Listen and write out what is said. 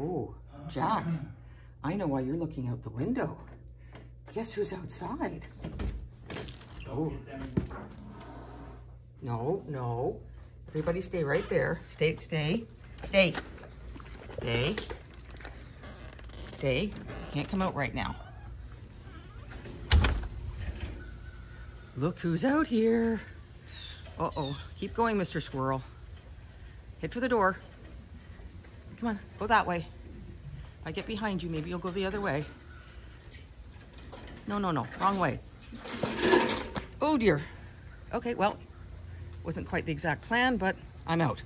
Oh, Jack, I know why you're looking out the window. Guess who's outside? Oh. No, no. Everybody stay right there. Stay, stay, stay, stay, stay. Can't come out right now. Look who's out here. Uh-oh. Keep going, Mr. Squirrel. Head for the door. Come on, go that way. If I get behind you, maybe you'll go the other way. No, no, no, wrong way. Oh dear. Okay, well, wasn't quite the exact plan, but I'm out.